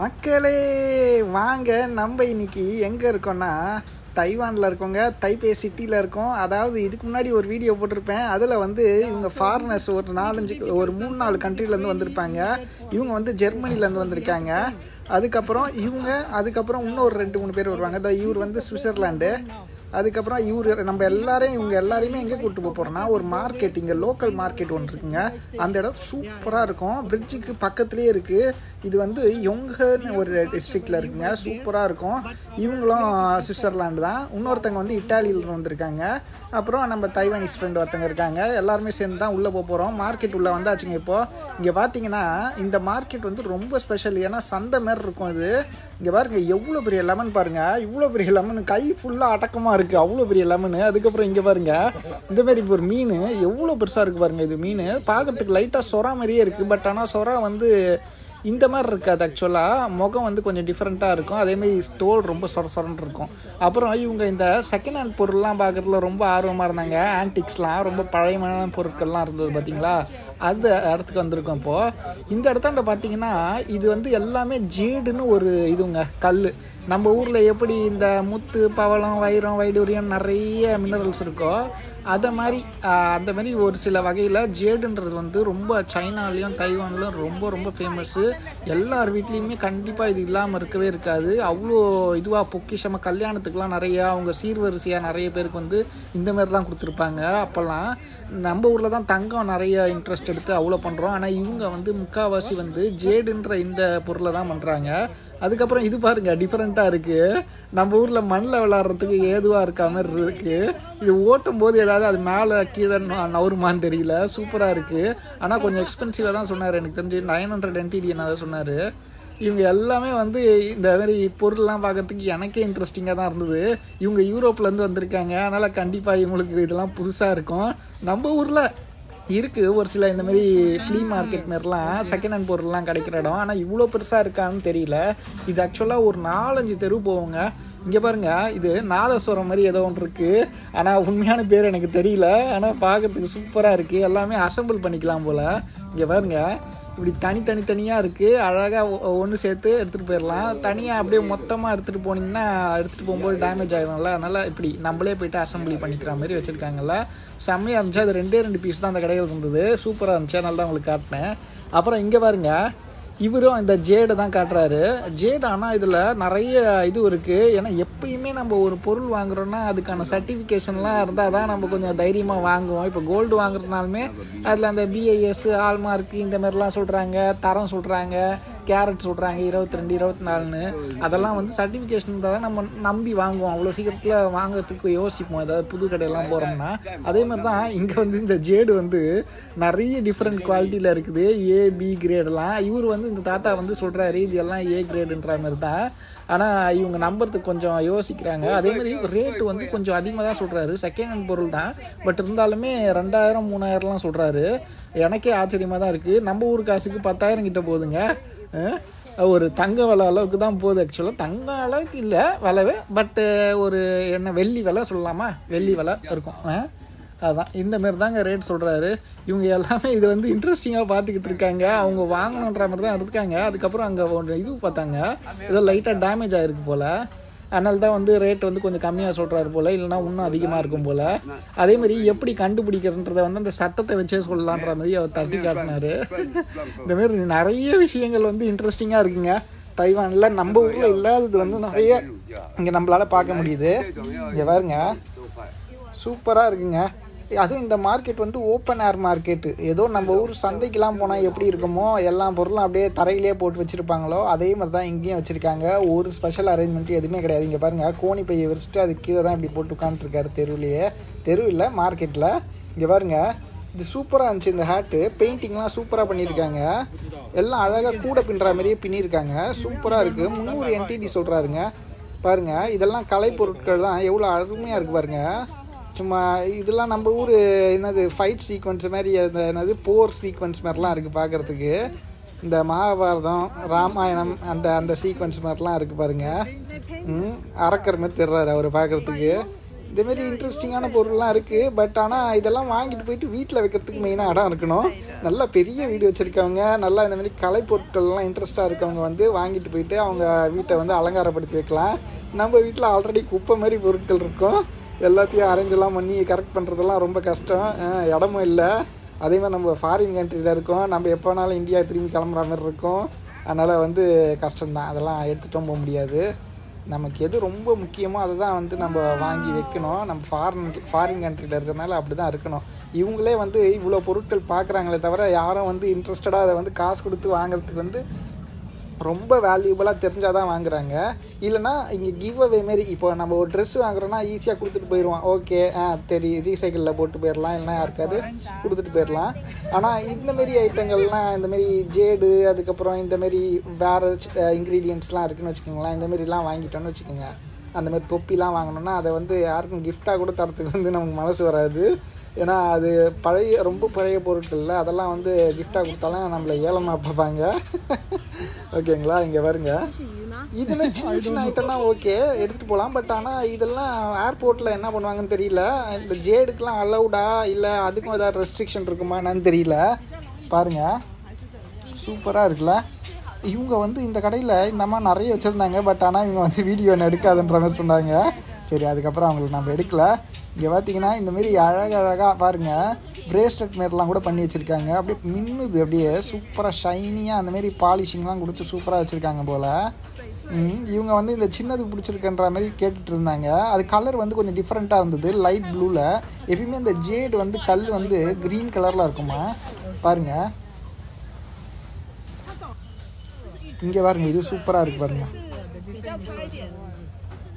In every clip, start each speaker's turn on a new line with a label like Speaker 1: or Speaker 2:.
Speaker 1: மக்களே வாங்க நம்ம இன்னைக்கு எங்கே இருக்கோம்னா தைவானில் இருக்கோங்க. தைப்பே சிட்டியில் இருக்கோம். அதாவது இதுக்கு முன்னாடி ஒரு வீடியோ போட்டிருப்பேன். அதில் வந்து இவங்க ஃபாரினர்ஸ் ஒரு நாலஞ்சு ஒரு மூணு நாலு கண்ட்ரிலேருந்து வந்திருப்பாங்க. இவங்க வந்து ஜெர்மனிலேருந்து வந்திருக்காங்க. அதுக்கப்புறம் இவங்க அதுக்கப்புறம் இன்னொரு ரெண்டு மூணு பேர் வருவாங்க. இவர் வந்து சுவிட்சர்லாண்டு. அதுக்கப்புறம் இவர் நம்ம எல்லாரையும் இவங்க எல்லாரையுமே எங்கே கூப்பிட்டு போக போகிறோம்னா ஒரு மார்க்கெட் இங்கே லோக்கல் மார்க்கெட் ஒன்று இருக்குங்க. அந்த இடம் சூப்பராக இருக்கும். பிரிட்ஜுக்கு பக்கத்துலேயே இருக்குது இது வந்து யொங்கன்னு ஒரு டிஸ்ட்ரிக்டில் இருக்குங்க. சூப்பராக இருக்கும். இவங்களும் சுவிட்சர்லாண்டு தான். இன்னொருத்தங்க வந்து இட்டாலியில் வந்திருக்காங்க. அப்புறம் நம்ம தைவானிஸ் ஃப்ரெண்ட் ஒருத்தங்க இருக்காங்க. எல்லாருமே சேர்ந்து தான் உள்ளே போக போகிறோம் மார்க்கெட் உள்ளே வந்தாச்சுங்க இப்போது இங்கே பார்த்தீங்கன்னா இந்த மார்க்கெட் வந்து ரொம்ப ஸ்பெஷல் ஏன்னா சந்தை மாதிரி இருக்கும் இது. இங்கே பாருங்க எவ்வளோ பெரிய லெமன் பாருங்க. இவ்வளோ பெரிய லெமன் கை ஃபுல்லாக அடக்கமாக இருக்குது அவ்வளோ பெரிய லெமனு அதுக்கப்புறம் இங்கே பாருங்க இந்த மாதிரி இப்போ ஒரு மீன் எவ்வளோ பெருசாக இருக்குது பாருங்க இது மீன். பார்க்கறதுக்கு லைட்டாக சொரா மாதிரியே இருக்குது பட் ஆனால் சொரா வந்து இந்த மாதிரி இருக்காது ஆக்சுவலாக முகம் வந்து கொஞ்சம் டிஃப்ரெண்ட்டாக இருக்கும். அதேமாரி தோல் ரொம்ப சொர சொரன்னு இருக்கும். அப்புறம் இவங்க இந்த செகண்ட் ஹேண்ட் பொருள்லாம் பார்க்குறதுல ரொம்ப ஆர்வமாக இருந்தாங்க. ஆன்டிக்ஸ்லாம் ரொம்ப பழையமான பொருட்கள்லாம் இருந்தது பார்த்தீங்களா அந்த இடத்துக்கு வந்திருக்கோம் இப்போது இந்த இடத்தாண்ட பார்த்தீங்கன்னா இது வந்து எல்லாமே ஜேடுன்னு ஒரு இதுங்க கல் நம்ம ஊரில் எப்படி இந்த முத்து பவளம் வைரம் வைடூரியம் நிறைய மினரல்ஸ் இருக்கோ அதை மாதிரி அந்த மாதிரி ஒரு சில வகையில் ஜேடுன்றது வந்து ரொம்ப சைனாலேயும் தைவான்லையும் ரொம்ப ரொம்ப ஃபேமஸ்ஸு எல்லார் வீட்லேயுமே கண்டிப்பாக இது இல்லாமல் இருக்கவே இருக்காது. அவ்வளோ இதுவாக பொக்கிஷமாக கல்யாணத்துக்குலாம் நிறையா அவங்க சீர்வரிசையாக நிறைய பேருக்கு வந்து இந்த மாதிரிலாம் கொடுத்துருப்பாங்க. அப்போல்லாம் நம்ம ஊரில் தான் தங்கம் நிறைய இன்ட்ரெஸ்ட் எடுத்து அவ்வளோ பண்ணுறோம் ஆனால் இவங்க வந்து முக்கால்வாசி வந்து ஜேடுன்ற இந்த பொருளை தான் பண்ணுறாங்க அதுக்கப்புறம் இது பாருங்க டிஃப்ரெண்ட்டாக இருக்குது நம்ம ஊரில் மண்ணில் விளாட்றதுக்கு ஏதுவாக இருக்க. மாதிரி இருக்குது இது ஓட்டும் போது ஏதாவது அது மேலே கீழே நவருமான்னு தெரியல. சூப்பராக இருக்குது ஆனால் கொஞ்சம் எக்ஸ்பென்சிவாக தான் சொன்னார். எனக்கு தெரிஞ்சு நைன் ஹண்ட்ரட் என்டிடிஎன் தான் சொன்னார். இவங்க எல்லாமே வந்து இந்த மாதிரி பொருள்லாம் பார்க்குறதுக்கு எனக்கே இன்ட்ரெஸ்டிங்காக தான் இருந்தது. இவங்க யூரோப்லேருந்து வந்திருக்காங்க. அதனால் கண்டிப்பாக இவங்களுக்கு இதெல்லாம் புதுசாக இருக்கும். நம்ம ஊரில் இருக்குது ஒரு சில இந்த மாதிரி ஃப்ளீ மார்க்கெட் மாதிரிலாம் செகண்ட் ஹேண்ட் பொருள்லாம் கிடைக்கிற இடம். ஆனால் இவ்வளோ பெருசாக இருக்கான்னு தெரியல. இது ஆக்சுவலாக ஒரு நாலஞ்சு தெரு போவோங்க இங்கே பாருங்கள் இது நாதஸ்வரம் மாதிரி ஏதோ ஒன்று இருக்குது ஆனால் உண்மையான பேர் எனக்கு தெரியல. ஆனால் பார்க்குறதுக்கு சூப்பராக இருக்குது எல்லாமே அசெம்பிள் பண்ணிக்கலாம் போல். இங்கே பாருங்கள் இப்படி தனித்தனி தனியாக இருக்குது அழகாக ஒன்று சேர்த்து எடுத்துகிட்டு போயிடலாம் தனியாக அப்படியே மொத்தமாக எடுத்துகிட்டு போனீங்கன்னா எடுத்துகிட்டு போகும்போது டேமேஜ் ஆகிடும்ல அதனால் இப்படி நம்மளே போயிட்டு அசம்பிளி பண்ணிக்கிற மாதிரி வச்சுருக்காங்கல்ல. செம்மையாக இருந்துச்சு. அது ரெண்டே ரெண்டு பீஸ் தான் அந்த கடையில் இருந்தது. சூப்பராக இருந்துச்சு. அதனால தான் உங்களுக்கு காட்டினேன். அப்புறம் இங்கே பாருங்க. இவரும் இந்த ஜேடை தான் காட்டுறாரு. ஜேடு ஆனால் இதில் நிறைய இது இருக்குது ஏன்னா எப்பயுமே நம்ம ஒரு பொருள் வாங்குறோன்னா அதுக்கான சர்டிஃபிகேஷன்லாம் இருந்தால் தான் நம்ம கொஞ்சம் தைரியமாக வாங்குவோம். இப்போ கோல்டு வாங்குறதுனாலுமே அதில் அந்த பிஐஎஸ் ஹால்மார்க் இந்த மாதிரிலாம் சொல்கிறாங்க தரம் சொல்கிறாங்க கேரட் சொல்கிறாங்க இருபத்தி ரெண்டு இருபத்தி நாலுன்னு அதெல்லாம் வந்து சர்டிஃபிகேஷன் இருந்தால் தான் நம்ம நம்பி வாங்குவோம். அவ்வளோ சீக்கிரத்தில் வாங்குறதுக்கு யோசிப்போம். ஏதாவது புது கடையெல்லாம் போகிறோம்னா அதே மாதிரி தான் இங்கே வந்து இந்த ஜேடு வந்து நிறைய டிஃப்ரெண்ட் குவாலிட்டியில் இருக்குது. ஏ பி கிரேடெல்லாம் இவர் வந்து இந்த தாத்தா வந்து சொல்கிறாரு இது எல்லாம் ஏ கிரேடுன்ற மாதிரி தான் ஆனால் இவங்க நம்புறதுக்கு கொஞ்சம் யோசிக்கிறாங்க. அதே மாதிரி ரேட்டு வந்து கொஞ்சம் அதிகமாக தான் சொல்கிறாரு செகண்ட் ஹேண்ட் பொருள் தான். பட் இருந்தாலுமே ரெண்டாயிரம் மூணாயிரம்லாம் சொல்கிறாரு எனக்கே ஆச்சரியமாக தான் இருக்குது நம்ம ஊர் காசுக்கு பத்தாயிரம் கிட்ட போகுதுங்க. ஒரு தங்க விலை அளவுக்கு தான் போகுது ஆக்சுவலாக தங்க அளவுக்கு இல்லை விலவே பட்டு ஒரு என்ன வெள்ளி விலை சொல்லலாமா? வெள்ளி விலை இருக்கும். அதுதான் இந்த மாரி தாங்க ரேட் சொல்கிறாரு இவங்க எல்லாமே இது வந்து இன்ட்ரெஸ்டிங்காக பார்த்துக்கிட்டு இருக்காங்க. அவங்க வாங்கணுன்ற மாதிரி தான் இருக்காங்க அதுக்கப்புறம் அங்கே இது பார்த்தாங்க. ஏதோ லைட்டாக டேமேஜ் ஆகிருக்கு போல். அதனால தான் வந்து ரேட் வந்து கொஞ்சம் கம்மியாக சொல்கிறாரு போல் இல்லைனா இன்னும் அதிகமாக இருக்கும் போல். அதே மாதிரி எப்படி கண்டுபிடிக்கிறன்றதை வந்து அந்த சத்தத்தை வச்சே சொல்லலான்ற மாதிரி அவர் தட்டி காட்டினாரு. இந்த மாதிரி நிறைய விஷயங்கள் வந்து இன்ட்ரெஸ்டிங்காக இருக்குங்க. தைவானில் நம்ம ஊரில் இல்லாதது வந்து நிறைய இங்கே நம்மளால் பார்க்க முடியுது. இங்கே பாருங்க. சூப்பராக இருக்குங்க. அதுவும் இந்த மார்க்கெட் வந்து ஓப்பன் ஏர் மார்க்கெட்டு ஏதோ நம்ம ஊர் சந்தைக்கெலாம் போனால் எப்படி இருக்குமோ எல்லா பொருளும் அப்படியே தரையிலே போட்டு வச்சுருப்பாங்களோ அதே மாதிரி தான் இங்கேயும் வச்சுருக்காங்க. ஒரு ஸ்பெஷல் அரேஞ்ச்மெண்ட் எதுவுமே கிடையாது. இங்கே பாருங்கள் கோணி பையை விரிச்சிட்டு அது கீழே தான் இப்படி போட்டு உட்காந்துருக்காரு தெருவிலேயே. தெரு இல்லை மார்க்கெட்டில் இங்கே பாருங்க இது சூப்பராக இருந்துச்சு இந்த ஹேட்டு பெயிண்டிங்லாம் சூப்பராக பண்ணியிருக்காங்க. எல்லாம் அழகாக கூட பின்னுற மாதிரியே பின்னியிருக்காங்க. சூப்பராக இருக்குது முந்நூறு என்டிடி சொல்கிறாருங்க பாருங்கள் இதெல்லாம் கலைப்பொருட்கள் தான். எவ்வளோ அருமையாக இருக்குது பாருங்கள் சும்மா இதெல்லாம் நம்ம ஊர் என்னது ஃபைட் சீக்வன்ஸ் மாதிரி அந்த என்னது போர் சீக்வன்ஸ் மாதிரிலாம் இருக்குது பார்க்குறதுக்கு இந்த மகாபாரதம் ராமாயணம் அந்த அந்த சீக்வன்ஸ் மாதிரிலாம் இருக்குது பாருங்கள் அறக்கிற மாதிரி தெரிறாரு அவர் பார்க்குறதுக்கு இதேமாரி இன்ட்ரெஸ்டிங்கான பொருள்லாம் இருக்குது பட் ஆனால் இதெல்லாம் வாங்கிட்டு போயிட்டு வீட்டில் வைக்கிறதுக்கு மெயினாக இடம் இருக்கணும். நல்லா பெரிய வீடு வச்சுருக்கவங்க நல்லா இந்த மாதிரி கலை பொருட்கள்லாம் இன்ட்ரெஸ்ட்டாக இருக்கவங்க வந்து வாங்கிட்டு போயிட்டு அவங்க வீட்டை வந்து அலங்காரப்படுத்தி வைக்கலாம். நம்ம வீட்டில் ஆல்ரெடி குப்பை மாதிரி பொருட்கள் இருக்கும். எல்லாத்தையும் அரேஞ்செல்லாம் பண்ணி கரெக்ட் பண்ணுறதெல்லாம் ரொம்ப கஷ்டம். இடமும் இல்லை. அதே மாதிரி நம்ம ஃபாரின் கண்ட்ரியில் இருக்கோம். நம்ம எப்போ வேணாலும் இந்தியா திரும்பி கிளம்புற மாதிரி இருக்கும். அதனால் வந்து கஷ்டம்தான். அதெல்லாம் எடுத்துகிட்டும் போக முடியாது. நமக்கு எது ரொம்ப முக்கியமோ அதை தான் வந்து நம்ம வாங்கி வைக்கணும். நம்ம ஃபாரின் ஃபாரின் கண்ட்ரியில் இருக்கிறனால அப்படி தான் இருக்கணும். இவங்களே வந்து இவ்வளோ பொருட்கள் பார்க்குறாங்களே தவிர யாரும் வந்து இன்ட்ரெஸ்டடாக அதை வந்து காசு கொடுத்து வாங்குறதுக்கு வந்து ரொம்ப வேல்யூபிளாக தெரிஞ்சால் தான் வாங்குறாங்க. இல்லைனா இங்கே கிவ் அவே மாரி இப்போ நம்ம ஒரு ட்ரெஸ் வாங்குறோன்னா ஈஸியாக கொடுத்துட்டு போயிடுவோம் ஓகே ஆ சரி ரீசைக்கிளில் போட்டு போயிடலாம் இல்லைனா யாருக்காவது கொடுத்துட்டு போயிடலாம். ஆனால் இந்த மாரி ஐட்டங்கள்லாம் இந்தமாரி ஜேடு அதுக்கப்புறம் இந்தமாரி வேறு இன்க்ரீடியன்ட்ஸ்லாம் இருக்குன்னு வச்சுக்கோங்களேன் இந்த மாரிலாம் வாங்கிட்டோன்னு வச்சுக்கோங்க. அந்தமாரி தொப்பிலாம் வாங்கினோன்னா அதை வந்து யாருக்கும் கிஃப்டாக கூட தரத்துக்கு வந்து நமக்கு மனசு வராது. ஏன்னா அது பழைய ரொம்ப பழைய பொருட்கள்ல அதெல்லாம் வந்து கிஃப்டாக கொடுத்தாலும் நம்மளை ஏலமாக பார்ப்பாங்க ஓகேங்களா? இங்கே வருங்க இதுமாதிரி சின்ன சின்ன ஐட்டம்லாம் ஓகே எடுத்துகிட்டு போகலாம் பட் ஆனால் இதெல்லாம் ஏர்போர்ட்டில் என்ன பண்ணுவாங்கன்னு தெரியல. இந்த ஜேடுக்கெலாம் அலௌடா இல்லை அதுக்கும் ஏதாவது ரெஸ்ட்ரிக்ஷன் இருக்குமா என்னன்னு தெரியல. பாருங்கள் சூப்பராக இருக்குல்ல? இவங்க வந்து இந்த கடையில் இந்த அம்மா நிறைய வச்சுருந்தாங்க. பட் ஆனால் இவங்க வந்து வீடியோ ஒன்று எடுக்காதுன்ற மாதிரி சொன்னாங்க. சரி அதுக்கப்புறம் அவங்களுக்கு நம்ம எடுக்கலை. இங்கே பார்த்தீங்கன்னா இந்தமாரி அழகழகாக பாருங்கள் பிரேஸ்லெட் மாரிலாம் கூட பண்ணி வச்சுருக்காங்க. அப்படியே மின்னுது அப்படியே சூப்பராக ஷைனியாக அந்த மாரி பாலிஷிங்லாம் கொடுத்து சூப்பராக வச்சுருக்காங்க போல். இவங்க வந்து இந்த சின்னது பிடிச்சிருக்குன்ற மாதிரி கேட்டுட்டு இருந்தாங்க. அது கலர் வந்து கொஞ்சம் டிஃப்ரெண்ட்டாக இருந்தது லைட் ப்ளூவில் எப்பயுமே இந்த ஜேடு வந்து கல் வந்து க்ரீன் கலரில் இருக்குமா? பாருங்கள் இங்கே பாருங்க இது சூப்பராக இருக்கு பாருங்க.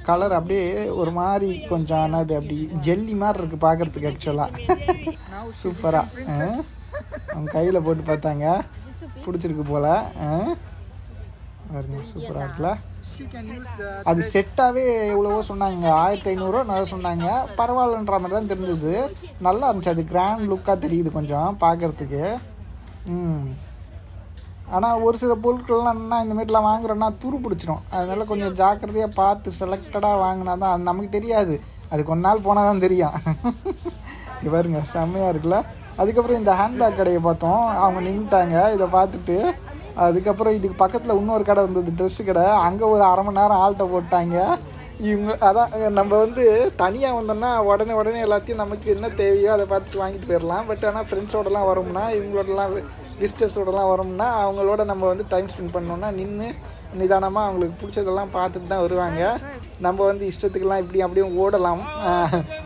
Speaker 1: கலர் அப்படியே ஒரு மாதிரி கொஞ்சம் என்னது அப்படி ஜெல்லி மாதிரி இருக்குது பார்க்கறதுக்கு ஆக்சுவலாக சூப்பராக அவங்க கையில் போட்டு பார்த்தாங்க. பிடிச்சிருக்கு போல. பாருங்க சூப்பராக இருக்குல்ல? அது செட்டாகவே எவ்வளவோ சொன்னாங்க. ஆயிரத்தி ஐநூறுரூவா நல்லா சொன்னாங்க. பரவாயில்லன்ற மாதிரி தான் தெரிஞ்சது. நல்லா இருந்துச்சு. அது கிராண்ட் லுக்காக தெரியுது கொஞ்சம் பார்க்கறதுக்கு. ம். ஆனால் ஒரு சில பொருட்கள்லாம் என்ன இந்த மாதிரிலாம் வாங்குறோன்னா துரு பிடிச்சிரும். அதனால கொஞ்சம் ஜாக்கிரதையாக பார்த்து செலக்டடாக வாங்கினா தான் அது நமக்கு தெரியாது. அது கொஞ்ச நாள் போனால் தான் தெரியும். பாருங்க செம்மையாக இருக்குல்ல. அதுக்கப்புறம் இந்த ஹேண்ட்பேக் கடையை பார்த்தோம். அவங்க நின்றுட்டாங்க இதை பார்த்துட்டு அதுக்கப்புறம் இதுக்கு பக்கத்தில் இன்னொரு கடை இருந்தது ட்ரெஸ்ஸு கடை. அங்கே ஒரு அரை மணி நேரம் ஆள்கிட்ட போட்டாங்க. இவங்க அதான் நம்ம வந்து தனியாக வந்தோம்னா உடனே உடனே எல்லாத்தையும் நமக்கு என்ன தேவையோ அதை பார்த்துட்டு வாங்கிட்டு போயிடலாம். பட் ஆனால் ஃப்ரெண்ட்ஸோடலாம் வரோம்னா இவங்களோடலாம் விசிட்டர்ஸோடலாம் வரோம்னா அவங்களோட நம்ம வந்து டைம் ஸ்பெண்ட் பண்ணோம்னா நின்று நிதானமாக அவங்களுக்கு பிடிச்சதெல்லாம் பார்த்துட்டு தான் வருவாங்க. நம்ம வந்து இஷ்டத்துக்கெல்லாம் இப்படி அப்படியும் ஓடலாம்.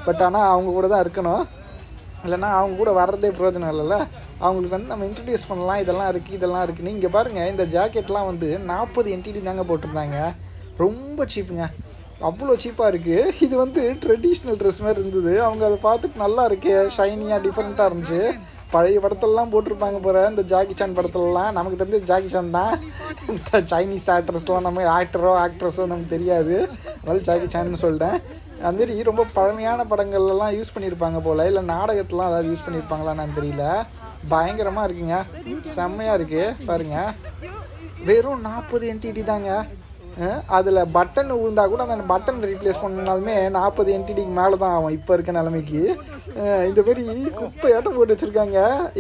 Speaker 1: பட் ஆனால் அவங்க கூட தான் இருக்கணும். இல்லைன்னா அவங்க கூட வர்றதே பிரயோஜனம் இல்லைல்ல. அவங்களுக்கு வந்து நம்ம இன்ட்ரடியூஸ் பண்ணலாம். இதெல்லாம் இருக்குது இதெல்லாம் இருக்குன்னு இங்கே பாருங்கள் இந்த ஜாக்கெட்லாம் வந்து நாற்பது என்டிடி தாங்க போட்டிருந்தாங்க. ரொம்ப சீப்புங்க அவ்வளோ சீப்பாக இருக்குது இது வந்து ட்ரெடிஷ்னல் ட்ரெஸ் மாதிரி இருந்தது. அவங்க அதை பார்த்துட்டு நல்லா இருக்கு. ஷைனியாக டிஃப்ரெண்ட்டாக இருந்துச்சு. பழைய படத்துலலாம் போட்டிருப்பாங்க போகிற இந்த ஜாக்கி சான் படத்துலலாம். நமக்கு தெரிஞ்ச ஜாக்கி சான் தான். இந்த சைனீஸ் ஆக்ட்ரஸ்லாம் நம்ம ஆக்டரோ ஆக்ட்ரஸோ நமக்கு தெரியாது. அதனால் ஜாக்கி சான்னு சொல்லிட்டேன் அந்த மாதிரி ரொம்ப பழமையான படங்கள்லாம் யூஸ் பண்ணியிருப்பாங்க போல். இல்லை நாடகத்தெலாம் அதாவது யூஸ் பண்ணியிருப்பாங்களான்னு தெரியல. பயங்கரமாக இருக்குங்க. செம்மையாக இருக்குது பாருங்க. வெறும் நாற்பது என்டிடி தாங்க. அதில் பட்டன் விழுந்தா கூட அந்த பட்டன் ரீப்ளேஸ் பண்ணாலுமே நாற்பது என்டிடிக்கு மேலே தான் ஆகும் இப்போ இருக்க நிலைமைக்கு. இந்த மாதிரி குப்பையாட்டம் போட்டு வச்சுருக்காங்க.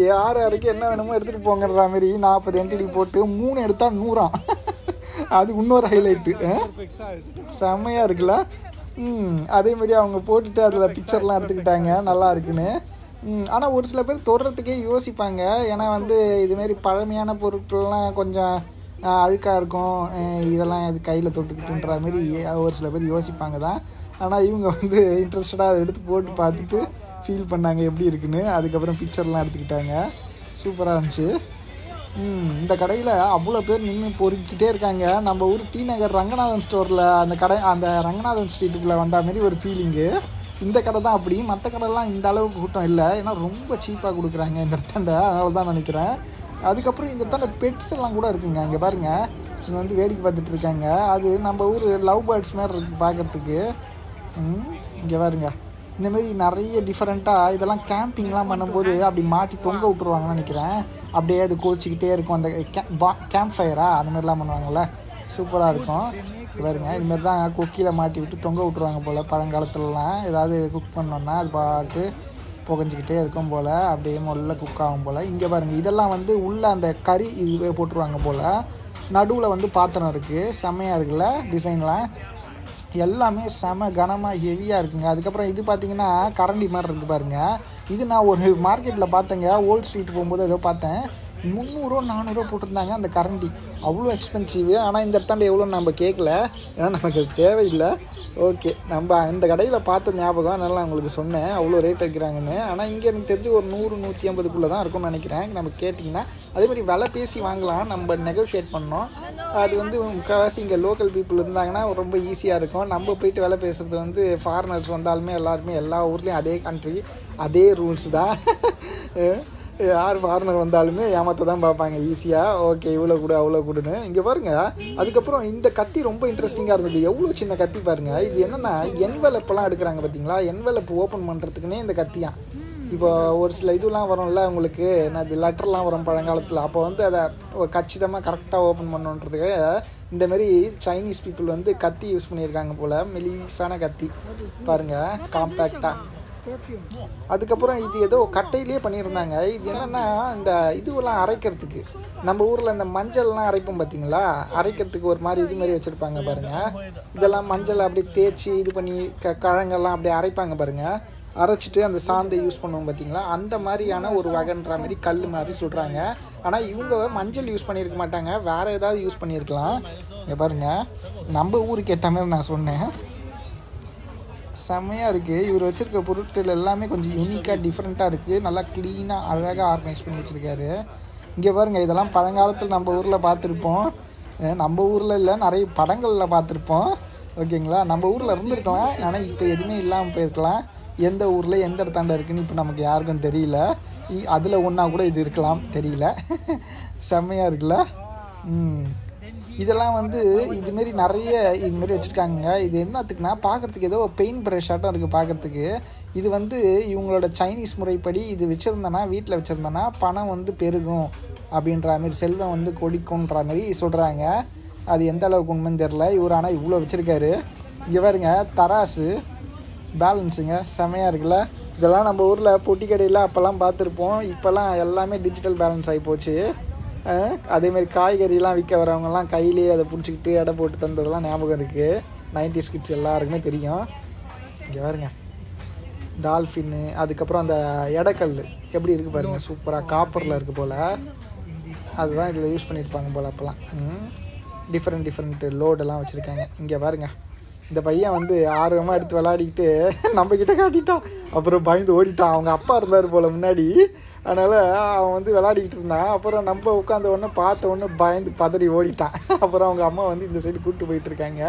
Speaker 1: யார் யாருக்கு என்ன வேணுமோ எடுத்துகிட்டு போங்கிற மாதிரி நாற்பது என்டிடி போட்டு மூணு எடுத்தால் நூறாம் அது இன்னொரு ஹைலைட்டு செம்மையாக இருக்குல்ல? ம் அதே மாதிரி அவங்க போட்டுட்டு அதில் பிக்சர்லாம் எடுத்துக்கிட்டாங்க நல்லா இருக்குன்னு. ஆனால் ஒரு சில பேர் தொடுறதுக்கே யோசிப்பாங்க. ஏன்னா வந்து இதுமாரி பழமையான பொருட்கள்லாம் கொஞ்சம் அழுக்காக இருக்கும். இதெல்லாம் இது கையில் தொட்டுக்கிட்டுன்ற மாதிரி ஒரு சில பேர் யோசிப்பாங்க தான். ஆனால் இவங்க வந்து இன்ட்ரெஸ்டடாக அதை எடுத்து போட்டு பார்த்துட்டு ஃபீல் பண்ணாங்க எப்படி இருக்குன்னு. அதுக்கப்புறம் பிக்சர்லாம் எடுத்துக்கிட்டாங்க. சூப்பராக இருந்துச்சு. இந்த கடையில் அவ்வளோ பேர் நின்று பொறுக்கிட்டே இருக்காங்க. நம்ம ஊர் டி நகர் ரங்கநாதன் ஸ்டோரில் அந்த கடை அந்த ரங்கநாதன் ஸ்ட்ரீட்டுக்குள்ளே வந்த மாதிரி ஒரு ஃபீலிங்கு இந்த கடை தான் அப்படி. மற்ற கடைலாம் இந்த அளவுக்கு கூட்டம் இல்லை. ஏன்னா ரொம்ப சீப்பாக கொடுக்குறாங்க இந்த இடத்தாண்ட அதனால தான் நினைக்கிறேன். அதுக்கப்புறம் இந்த இடத்துல பெட்ஸ் எல்லாம் கூட இருக்குங்க. இங்கே பாருங்க. இங்கே வந்து வேடிக்கை பார்த்துட்டு இருக்காங்க. அது நம்ம ஊர் லவ் பேர்ட்ஸ் மாதிரி இருக்குது பார்க்குறதுக்கு. இங்கே பாருங்க. இந்தமாரி நிறைய டிஃப்ரெண்ட்டாக இதெல்லாம் கேம்பிங்லாம் பண்ணும்போது அப்படி மாட்டி தொங்க விட்டுருவாங்கன்னு நினைக்கிறேன். அப்படியே அது கோச்சிக்கிட்டே இருக்கும். அந்த கேம்ப் ஃபயரா அந்த மாதிரிலாம் பண்ணுவாங்கள்ல சூப்பராக இருக்கும். பாருங்க. இதுமாரி தான் கொக்கியில் மாட்டி விட்டு தொங்க விட்ருவாங்க போல் பழங்காலத்துலலாம். ஏதாவது குக் பண்ணோன்னா அது பாட்டு புகஞ்சிக்கிட்டே இருக்கும் போல் அப்படியே முதல்ல குக் ஆகும் போல். இங்கே பாருங்கள் இதெல்லாம் வந்து உள்ளே அந்த கறி இது போட்டுருவாங்க போல். நடுவில் வந்து பாத்திரம் இருக்குது செம்மையாக இருக்குல்ல டிசைன்லாம் எல்லாமே செம கனமாக ஹெவியாக இருக்குங்க. அதுக்கப்புறம் இது பார்த்தீங்கன்னா கரண்டி மாதிரி இருக்குது பாருங்கள் இது நான் ஒரு மார்க்கெட்டில் பார்த்தேங்க. ஓல்ட் ஸ்ட்ரீட் போகும்போது ஏதோ பார்த்தேன். முந்நூறுவா நானூறுவா போட்டிருந்தாங்க அந்த கரண்டி. அவ்வளோ எக்ஸ்பென்சிவ் ஆனால் இந்த இடத்தாண்ட எவ்வளோ நம்ம கேட்கல ஏன்னா நமக்கு அது தேவையில்லை. ஓகே நம்ம இந்த கடையில் பார்த்த ஞாபகம் அதனால நான் உங்களுக்கு சொன்னேன். அவ்வளோ ரேட் வைக்கிறாங்கன்னு. ஆனால் இங்கே எனக்கு தெரிஞ்சு ஒரு நூறு நூற்றி ஐம்பதுக்குள்ளே தான் இருக்கும்னு நினைக்கிறேன். நம்ம கேட்டிங்கன்னா அதே மாதிரி விலை பேசி வாங்கலாம். நம்ம நெகோஷியேட் பண்ணோம். அது வந்து முக்கால்வாசி இங்கே லோக்கல் பீப்புள் இருந்தாங்கன்னா ரொம்ப ஈஸியாக இருக்கும். நம்ம போயிட்டு வேலை பேசுகிறது வந்து ஃபாரினர்ஸ் வந்தாலுமே எல்லாருமே எல்லா ஊர்லேயும் அதே கண்ட்ரி அதே ரூல்ஸ் தான். யார் ஃபாரினர் வந்தாலுமே ஏமாற்ற தான் பார்ப்பாங்க ஈஸியாக ஓகே இவ்வளோ கொடு அவ்வளோ கொடுன்னு. இங்கே பாருங்கள் அதுக்கப்புறம் இந்த கத்தி ரொம்ப இன்ட்ரெஸ்டிங்காக இருந்தது. எவ்வளோ சின்ன கத்தி பாருங்கள் இது என்னென்னா என்வெலப்பெல்லாம் எடுக்கிறாங்க பார்த்தீங்களா என்வெலப் ஓப்பன் பண்ணுறதுக்குன்னே இந்த கத்தியான் இப்போ ஒரு சில இதுலாம் வரும்ல உங்களுக்கு என்னது லெட்டர்லாம் வரும் பழங்காலத்தில். அப்போ வந்து அதை கச்சிதமாக கரெக்டாக ஓப்பன் பண்ணுன்றதுக்கு இந்தமாரி சைனீஸ் பீப்புள் வந்து கத்தி யூஸ் பண்ணியிருக்காங்க போல். மெலிசான கத்தி. பாருங்கள் காம்பேக்டாக அதுக்கப்புறம் இது ஏதோ கட்டையிலே பண்ணியிருந்தாங்க. இது என்னென்னா இந்த இதுவெல்லாம் அரைக்கிறதுக்கு. நம்ம ஊரில் இந்த மஞ்சள்லாம் அரைப்போம் பார்த்தீங்களா அரைக்கிறதுக்கு ஒரு மாதிரி இது மாதிரி வச்சுருப்பாங்க பாருங்கள் இதெல்லாம் மஞ்சள் அப்படியே தேய்ச்சி இது பண்ணி க கழங்கெல்லாம் அப்படியே அரைப்பாங்க பாருங்கள் அரைச்சிட்டு அந்த சாந்தை யூஸ் பண்ணுவோம் பார்த்தீங்களா அந்த மாதிரியான ஒரு வகைன்ற மாதிரி கல் மாதிரி சொல்கிறாங்க ஆனால் இவங்க மஞ்சள் யூஸ் பண்ணியிருக்க மாட்டாங்க. வேறு ஏதாவது யூஸ் பண்ணியிருக்கலாம். இங்கே பாருங்கள் நம்ம ஊருக்கு ஏற்ற மாதிரி நான் சொன்னேன். செம்மையாக இருக்குது இவர் வச்சுருக்க பொருட்கள் எல்லாமே கொஞ்சம் யூனிக்காக டிஃப்ரெண்ட்டாக இருக்குது நல்லா க்ளீனாக அழகாக ஆர்கனைஸ் பண்ணி வச்சுருக்காரு. இங்கே பாருங்கள் இதெல்லாம் பழங்காலத்தில் நம்ம ஊரில் பார்த்துருப்போம். நம்ம ஊரில் இல்லை நிறைய படங்களில் பார்த்துருப்போம். ஓகேங்களா? நம்ம ஊரில் இருந்திருக்கலாம். ஆனால் இப்போ எதுவுமே இல்லாமல் போயிருக்கலாம். எந்த ஊரில் எந்த இடத்தாண்ட இருக்குன்னு இப்போ நமக்கு யாருக்கும் தெரியல. அதில் ஒன்றா கூட இது இருக்கலாம். தெரியல. செம்மையாக இருக்குல்ல? ம். இதெல்லாம் வந்து இதுமாரி நிறைய இதுமாரி வச்சுருக்காங்க இது என்னத்துக்குன்னா பார்க்குறதுக்கு ஏதோ பெயிண்ட் ப்ரஷ் ஆட்டம் இருக்குது பார்க்குறதுக்கு இது வந்து இவங்களோட சைனீஸ் முறைப்படி இது வச்சுருந்தோன்னா வீட்டில் வச்சுருந்தோன்னா பணம் வந்து பெருகும் அப்படின்ற மாதிரி செல்வம் வந்து கொடிக்கும்ன்ற மாதிரி சொல்கிறாங்க அது எந்த அளவுக்கு உண்மைன்னு தெரில இவர் ஆனால் இவ்வளோ வச்சுருக்காரு. இங்கே பாருங்க தராசு பேலன்ஸுங்க செமையாக இருக்குல்ல. இதெல்லாம் நம்ம ஊரில் பொட்டி கடையில் அப்போல்லாம் பார்த்துருப்போம் இப்போல்லாம் எல்லாமே டிஜிட்டல் பேலன்ஸ் ஆகி போச்சு. அதேமாரி காய்கறிலாம் விற்க வரவங்கலாம் கையிலேயே அதை பிடிச்சிக்கிட்டு எடை போட்டு தந்ததெல்லாம் ஞாபகம் இருக்குது நைன்டி கிட்ஸ் எல்லாருக்குமே தெரியும். இங்கே பாருங்க. டால்ஃபின்னு அதுக்கப்புறம் அந்த எடைக்கல் எப்படி இருக்குது பாருங்கள் சூப்பராக காப்பரில் இருக்குது போல். அதுதான் இதில் யூஸ் பண்ணியிருப்பாங்க போல் அப்போல்லாம் டிஃப்ரெண்ட் டிஃப்ரெண்ட் லோடெல்லாம் வச்சுருக்காங்க. இங்கே பாருங்க. இந்த பையன் வந்து ஆர்வமாக எடுத்து விளையாடிக்கிட்டு நம்ம கிட்ட காட்டிட்டான். அப்புறம் பயந்து ஓடிட்டான். அவங்க அப்பா இருந்தார் போல் முன்னாடி. அதனால் அவன் வந்து விளையாடிக்கிட்டு இருந்தான். அப்புறம் நம்ம உட்காந்த உடனே பார்த்த உடனே பயந்து பதறி ஓடிட்டான். அப்புறம் அவங்க அம்மா வந்து இந்த சைடு கூப்பிட்டு போயிட்டுருக்காங்க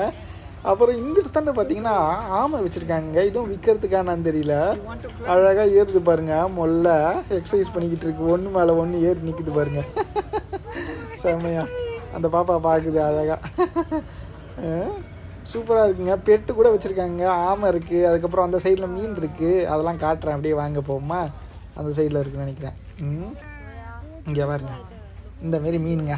Speaker 1: அப்புறம் இந்த இடத்துல பார்த்தீங்கன்னா ஆமை வச்சுருக்காங்க இதுவும் விற்கிறதுக்கான தெரியல. அழகாக ஏறுது பாருங்க. மொல்ல எக்ஸசைஸ் பண்ணிக்கிட்டு இருக்கு. ஒன்று மேலே ஒன்று ஏறி நிற்குது பாருங்க. செம்மையா. அந்த பாப்பா பார்க்குது அழகாக சூப்பராக இருக்குங்க. பெட்டு கூட வச்சுருக்காங்க. ஆமை இருக்குது அதுக்கப்புறம் அந்த சைடில் மீன் இருக்குது அதெல்லாம் காட்டுறேன். அப்படியே வாங்க போகுமா அந்த சைடில் இருக்குன்னு நினைக்கிறேன். ம். இங்கே பாருங்க. இந்த மாரி மீனுங்க.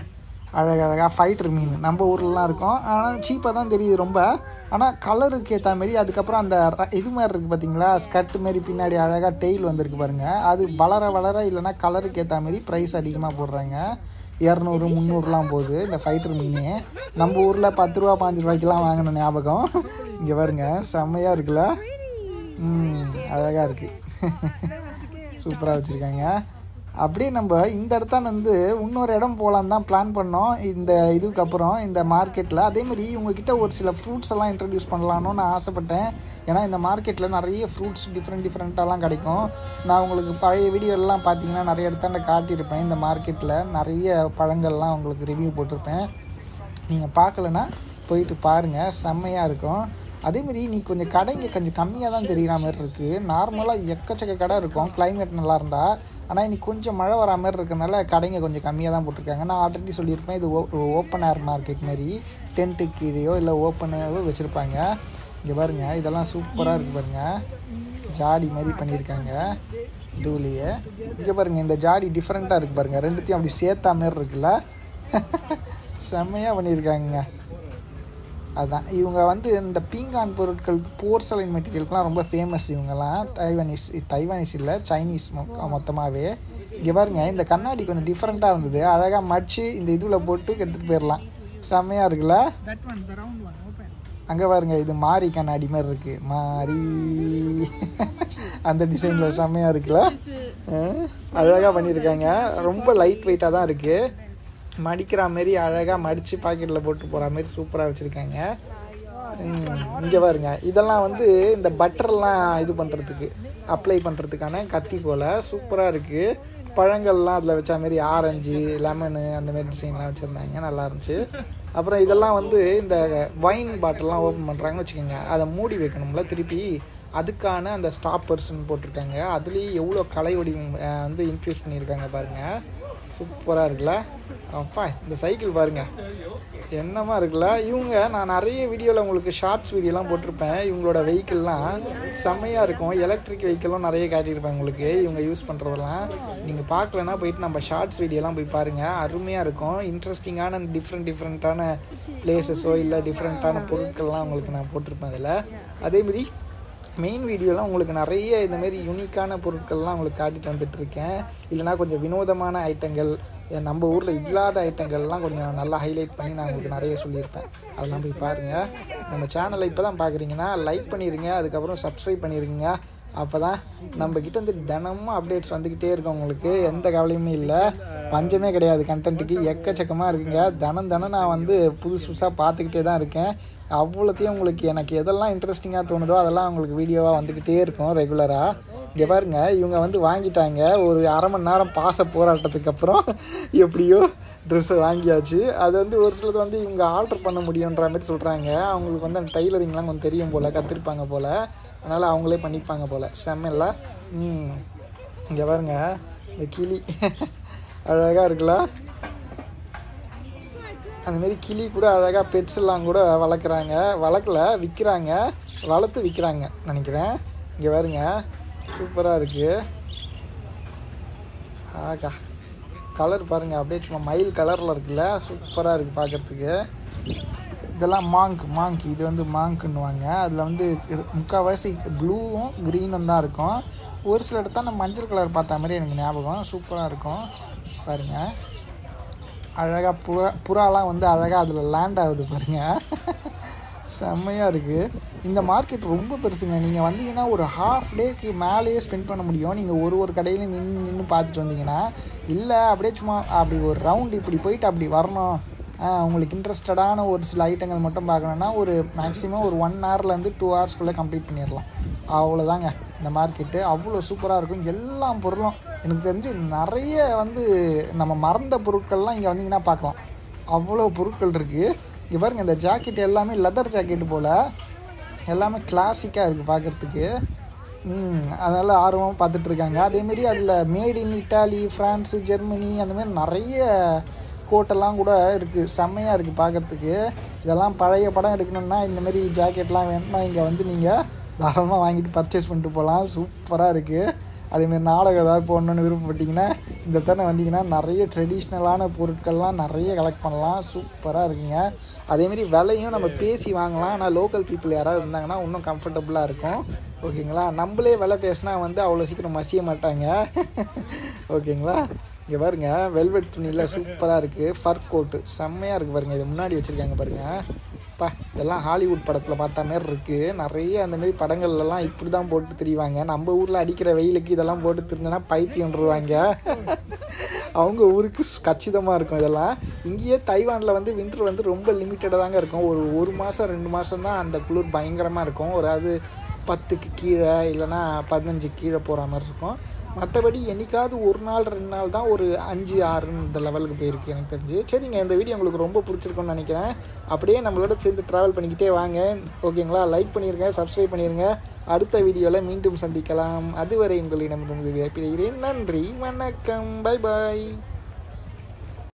Speaker 1: அழகழகாக ஃபைட்டர் மீன். நம்ம ஊர்லலாம் இருக்கும். ஆனால் சீப்பாக தான் தெரியுது ரொம்ப. ஆனால் கலருக்கு ஏற்ற மாரி அதுக்கப்புறம் அந்த ர- இது மாதிரி இருக்குது பார்த்தீங்களா ஸ்கர்ட் மாரி பின்னாடி அழகாக டெய்ல் வந்திருக்கு பாருங்கள் அது வளர வளர இல்லைன்னா கலருக்கு ஏற்ற மாரி ப்ரைஸ் அதிகமாக போடுறாங்க. இரநூறு முந்நூறுலாம் போகுது. இந்த ஃபைட்டர் மீன் நம்ம ஊரில் பத்து ரூபா பாஞ்சு ரூபாய்க்கெலாம் வாங்கின ஞாபகம். இங்கே பாருங்க செம்மையாக இருக்குல்ல? ம் அழகாக இருக்குது சூப்பராக வச்சுருக்காங்க. அப்படியே நம்ம இந்த இடத்த வந்து இன்னொரு இடம் போகலான்னு தான் பிளான் பண்ணோம். இந்த இதுக்கு அப்புறம் இந்த மார்க்கெட்டில் அதேமாதிரி உங்ககிட்ட ஒரு சில ஃப்ரூட்ஸ் எல்லாம் இன்ட்ரடியூஸ் பண்ணலான்னு நான் ஆசைப்பட்டேன். ஏன்னா இந்த மார்க்கெட்டில் நிறைய ஃப்ரூட்ஸ் டிஃப்ரெண்ட் டிஃப்ரெண்ட்டாலாம் கிடைக்கும். நான் உங்களுக்கு பழைய வீடியோலாம் பார்த்தீங்கன்னா நிறைய இடத்தாண்ட காட்டியிருப்பேன். இந்த மார்க்கெட்டில் நிறைய பழங்கள்லாம் உங்களுக்கு ரிவ்யூ போட்டிருப்பேன். நீங்கள் பார்க்கலன்னா போயிட்டு பாருங்கள் செம்மையாக இருக்கும். அதேமாரி நீ கொஞ்சம் கடைங்க கொஞ்சம் கம்மியாக தான் தெரிகிற மாதிரி இருக்குது நார்மலாக எக்கச்சக்க கடை இருக்கும். கிளைமேட் நல்லா இருந்தால் ஆனால் இன்னைக்கு கொஞ்சம் மழை வரா மாதிரி இருக்கனால கடைங்க கொஞ்சம் கம்மியாக தான் போட்டிருக்காங்க. நான் ஆல்ரெடி சொல்லியிருப்பேன் இது ஓப்பன் ஏர் மார்க்கெட் மாதிரி டென்ட்டு கீழேயோ இல்லை ஓப்பனாகவோ வச்சுருப்பாங்க. இங்கே பாருங்க இதெல்லாம் சூப்பராக இருக்குது பாருங்க. ஜாடி மாதிரி பண்ணியிருக்காங்க. தூளியே. இங்கே பாருங்கள் இந்த ஜாடி டிஃப்ரெண்ட்டாக இருக்குது பாருங்கள் ரெண்டுத்தையும் அப்படி சேர்த்தா மாதிரி இருக்குல்ல. செம்மையாக பண்ணியிருக்காங்க அதான். இவங்க வந்து இந்த பீங்கான் பொருட்களுக்கு போர்சலைன் மெட்டீரியலுக்குலாம் ரொம்ப ஃபேமஸ் இவங்கெல்லாம். தைவானீஸ் தைவானீஸ் இல்லை சைனீஸ் மொத்தமாகவே இங்கே பாருங்க இந்த கண்ணாடி கொஞ்சம் டிஃப்ரெண்ட்டாக இருந்தது. அழகாக மடிச்சு இந்த இதில் போட்டு எடுத்துகிட்டு போயிடலாம் செம்மையாக இருக்குல்ல. அங்கே பாருங்க இது மாரி கண்ணாடி மாதிரி இருக்கு. மாரி. அந்த டிசைனில் செம்மையாக இருக்குல்ல? அழகாக பண்ணியிருக்காங்க ரொம்ப லைட் வெயிட்டாக தான் இருக்குது மடிக்கிற மாரி அழகாக மடித்து பாக்கெட்டில் போட்டு போகிற மாதிரி சூப்பராக வச்சுருக்காங்க. இங்கே பாருங்க. இதெல்லாம் வந்து இந்த பட்டர்லாம் இது பண்ணுறதுக்கு அப்ளை பண்ணுறதுக்கான கத்தி போல் சூப்பராக இருக்குது பழங்கள்லாம் அதில் வச்ச மாதிரி ஆரஞ்சு லெமனு அந்த மாதிரி டிசைன்லாம் வச்சுருந்தாங்க. நல்லா இருந்துச்சு. அப்புறம் இதெல்லாம் வந்து இந்த வைன் பாட்டில்லாம் ஓப்பன் பண்ணுறாங்கன்னு வச்சுக்கோங்க. அதை மூடி வைக்கணும்ல திருப்பி. அதுக்கான அந்த ஸ்டாப்பர்ஸ்ன்னு போட்டிருக்காங்க. அதுலேயும் எவ்வளோ கலை வடிவம் வந்து இன்ஃப்யூஸ் பண்ணியிருக்காங்க பாருங்கள் சூப்பராக இருக்குல்ல? அப்பா இந்த சைக்கிள் பாருங்கள் என்னமா இருக்குல்ல? இவங்க நான் நிறைய வீடியோவில் உங்களுக்கு ஷார்ட்ஸ் வீடியோலாம் போட்டிருப்பேன். இவங்களோட வெஹிக்கிள்லாம் செம்மையாக இருக்கும். எலக்ட்ரிக் வெஹிக்கிளும் நிறைய காட்டியிருப்பேன் உங்களுக்கு. இவங்க யூஸ் பண்ணுறதெல்லாம் நீங்கள் பார்க்கலன்னா போயிட்டு நம்ம ஷார்ட்ஸ் வீடியோலாம் போய் பாருங்கள் அருமையாக இருக்கும். இன்ட்ரெஸ்டிங்கான டிஃப்ரெண்ட் டிஃப்ரெண்ட்டான பிளேசஸோ இல்லை டிஃப்ரெண்ட்டான பொருட்கள்லாம் உங்களுக்கு நான் போட்டிருப்பேன் அதில். அதேமாரி மெயின் வீடியோலாம் உங்களுக்கு நிறைய இந்தமாரி யூனிக்கான பொருட்கள்லாம் உங்களுக்கு காட்டிட்டு வந்துட்டுருக்கேன். இல்லைனா கொஞ்சம் வினோதமான ஐட்டங்கள் நம்ம ஊரில் இல்லாத ஐட்டங்கள்லாம் கொஞ்சம் நல்லா ஹைலைட் பண்ணி நான் உங்களுக்கு நிறைய சொல்லியிருப்பேன். அதெல்லாம் போய் பாருங்கள் நம்ம சேனலை இப்போ தான் பார்க்குறீங்கன்னா லைக் பண்ணிடுங்க அதுக்கப்புறம் சப்ஸ்கிரைப் பண்ணிடுங்க அப்போ தான் நம்ம வந்து இருந்து தினமும் அப்டேட்ஸ் வந்துக்கிட்டே இருக்கும் உங்களுக்கு. எந்த கவலையுமே இல்லை. பஞ்சமே கிடையாது. கண்டென்ட்டுக்கு எக்கச்சக்கமாக இருக்குங்க. தினம் தினம் நான் வந்து புதுசு புதுசாக பார்த்துக்கிட்டே தான் இருக்கேன். அவ்வளோத்தையும் உங்களுக்கு எனக்கு எதெல்லாம் இன்ட்ரெஸ்டிங்காக தோணுதோ அதெல்லாம் உங்களுக்கு வீடியோவாக வந்துக்கிட்டே இருக்கும் ரெகுலராக இங்கே பாருங்க இவங்க வந்து வாங்கிட்டாங்க. ஒரு அரை மணி நேரம் பாச போராட்டத்துக்கு அப்புறம் எப்படியோ ட்ரெஸ்ஸை வாங்கியாச்சு. அது வந்து ஒரு சிலது வந்து இவங்க ஆர்டர் பண்ண முடியுன்ற மாதிரி சொல்கிறாங்க அவங்களுக்கு வந்து அந்த டைலரிங்லாம் கொஞ்சம் தெரியும் போல் கற்றுருப்பாங்க போல். அதனால் அவங்களே பண்ணிப்பாங்க போல். செம்மையில்ல. ம். இங்கே பாருங்க இந்த கிளி. அழகாக இருக்குல்ல? அந்த மாதிரி கிளி கூட அழகாக பெட்ஸ் எல்லாம் கூட வளர்க்குறாங்க. வளர்க்கல விற்கிறாங்க வளர்த்து விற்கிறாங்க நினைக்கிறேன். இங்கே பாருங்க. சூப்பராக இருக்குது ஆகா. கலர் பாருங்கள் அப்படியே சும்மா மயில் கலரில் இருக்குல்ல. சூப்பராக இருக்குது பார்க்குறதுக்கு இதெல்லாம் மாங்க் மாங்க் இது வந்து மாங்க்குன்னுவாங்க அதில் வந்து முக்கால்வாசி ப்ளூவும் க்ரீனும் தான் இருக்கும். ஒரு சில இடத்துல நான் மஞ்சள் கலர் பார்த்த மாதிரி எனக்கு ஞாபகம். சூப்பராக இருக்கும். பாருங்கள் அழகாக புறா புறாலாம் வந்து அழகாக அதில் லேண்ட் ஆகுது பாருங்கள் செம்மையாக இருக்குது இந்த மார்க்கெட் ரொம்ப பெருசுங்க. நீங்கள் வந்தீங்கன்னா ஒரு ஹாஃப் டேக்கு மேலேயே ஸ்பெண்ட் பண்ண முடியும். நீங்கள் ஒரு ஒரு கடையிலையும் நின்று நின்று பார்த்துட்டு வந்தீங்கன்னா இல்லை அப்படியே சும்மா அப்படி ஒரு ரவுண்ட் இப்படி போயிட்டு அப்படி வரணும். ஆ, உங்களுக்கு இன்ட்ரெஸ்டடான ஒரு சில ஐட்டங்கள் மட்டும் பார்க்கணுன்னா ஒரு மேக்ஸிமம் ஒரு ஒன் ஹவர்லேருந்து டூ ஹவர்ஸ்க்குள்ளே கம்ப்ளீட் பண்ணிடலாம். அவ்வளோதாங்க இந்த மார்க்கெட்டு அவ்வளோ சூப்பராக இருக்கும். எல்லா பொருளும் எனக்கு தெரிஞ்சு நிறைய வந்து நம்ம மறந்த பொருட்கள்லாம் இங்கே வந்தீங்கன்னா பார்க்கலாம். அவ்வளோ பொருட்கள் இருக்குது இங்கே பாருங்க இந்த ஜாக்கெட் எல்லாமே லெதர் ஜாக்கெட் போல் எல்லாமே கிளாசிக்காக இருக்குது பார்க்குறதுக்கு. அதனால் ஆர்வமாக பார்த்துட்ருக்காங்க அதேமாரி அதில் made in Italy France Germany அந்தமாரி நிறைய கோட்டெல்லாம் கூட இருக்குது செம்மையாக இருக்குது பார்க்குறதுக்கு. இதெல்லாம் பழைய படம் எடுக்கணுன்னா இந்தமாரி ஜாக்கெட்லாம் வேணும்னா இங்கே வந்து நீங்கள் தாராளமாக வாங்கிட்டு பர்ச்சேஸ் பண்ணிட்டு போகலாம் சூப்பராக இருக்குது அதேமாரி நாடகம் ஏதாவது போடணுன்னு விருப்பப்பட்டிங்கன்னா இந்த தடவை வந்தீங்கன்னா நிறைய ட்ரெடிஷ்னலான பொருட்கள்லாம் நிறைய கலெக்ட் பண்ணலாம். சூப்பராக இருக்குங்க. அதேமாரி விலையும் நம்ம பேசி வாங்கலாம். ஆனால் லோக்கல் பீப்புள் யாராவது இருந்தாங்கன்னா இன்னும் கம்ஃபர்டபுளாக இருக்கும். ஓகேங்களா? நம்மளே விலை பேசினா வந்து அவ்வளோ சீக்கிரம் மசிய மாட்டாங்க. ஓகேங்களா? இங்கே பாருங்க வெல்வெட் துணியில் சூப்பராக இருக்குது ஃபர் கோட்டு செம்மையாக இருக்குது பாருங்க. இது முன்னாடி வச்சுருக்காங்க பாருங்கள் அப்பா இதெல்லாம் ஹாலிவுட் படத்தில் பார்த்த மாதிரி இருக்குது நிறைய அந்த மாதிரி படங்கள்லாம் இப்படி தான் போட்டு திரிவாங்க. நம்ம ஊரில் அடிக்கிற வெயிலுக்கு இதெல்லாம் போட்டு திரிஞ்சோன்னா பைத்தியம்ன்றவாங்க அவங்க ஊருக்கு கச்சிதமாக இருக்கும் இதெல்லாம். இங்கேயே தைவானில் வந்து வின்டர் வந்து ரொம்ப லிமிட்டடாக தாங்க இருக்கும். ஒரு ஒரு மாதம் ரெண்டு மாதம் தான் அந்த குளிர் பயங்கரமாக இருக்கும். ஒரு அது பத்துக்கு கீழே இல்லைன்னா பதினஞ்சு கீழே போகிற மாதிரி இருக்கும். மற்றபடி என்னைக்காவது ஒரு நாள் ரெண்டு நாள் தான் ஒரு அஞ்சு ஆறு இந்த லெவலுக்கு போயிருக்கு எனக்கு தெரிஞ்சு. சரிங்க இந்த வீடியோ உங்களுக்கு ரொம்ப பிடிச்சிருக்குன்னு நினைக்கிறேன். அப்படியே நம்மளோட சேர்ந்து ட்ராவல் பண்ணிக்கிட்டே வாங்க. ஓகேங்களா லைக் பண்ணிடுங்க சப்ஸ்கிரைப் பண்ணிடுங்க அடுத்த வீடியோவில் மீண்டும் சந்திக்கலாம். அதுவரை உங்களிடமிருந்து விடைபெறுகிறேன். நன்றி வணக்கம். Bye bye